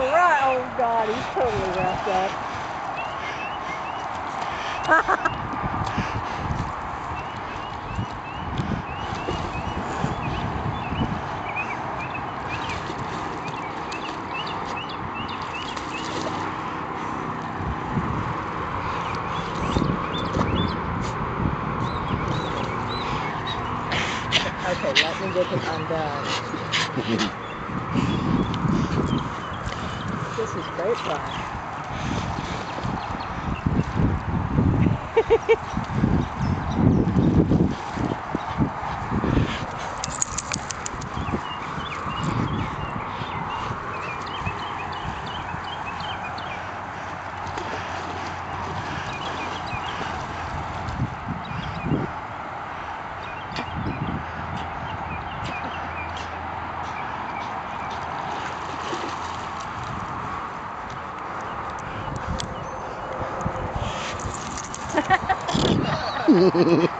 All right. Oh God, he's totally wrapped up. Okay, let me get him undone. Opa! Ha ha ha.